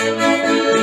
Música